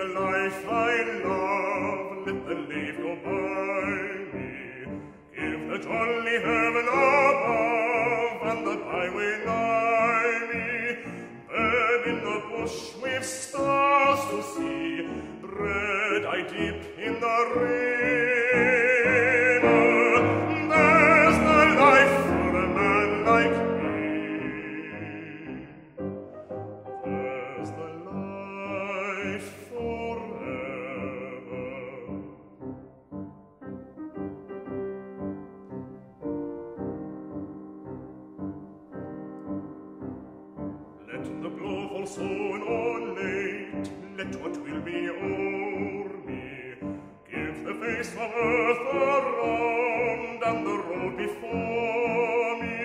the life I love, let the leaf go by me. Give the jolly heaven above, and the byway nigh me. Bird in the bush with stars to see, bread I dip in the river. There's the life for a man like me. There's the life let the blow fall soon or late, let what will be o'er me. Give the face of earth around, and the road before me.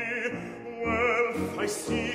Wealth I see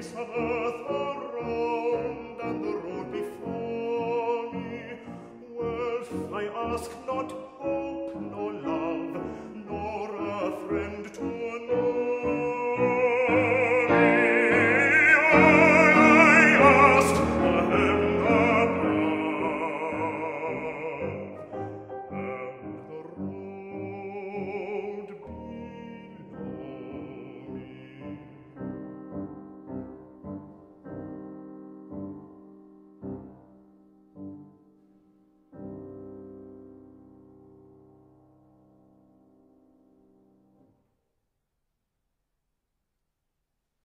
earth around and the road before me. Wealth I ask not hope nor love, nor a friend to